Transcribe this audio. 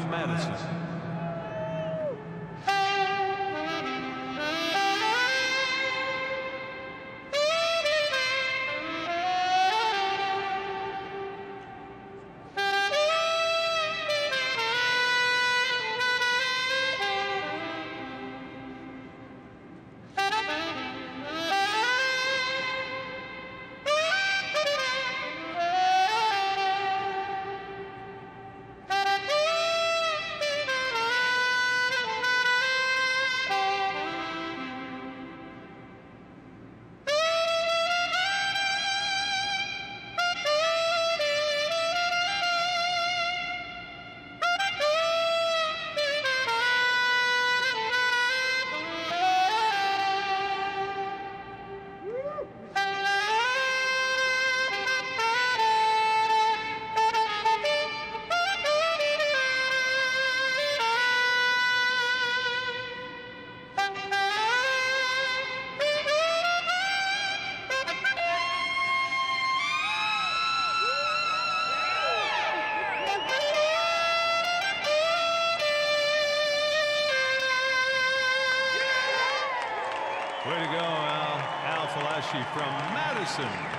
from Madison. Way to go, Al. Al Faleschi from Madison.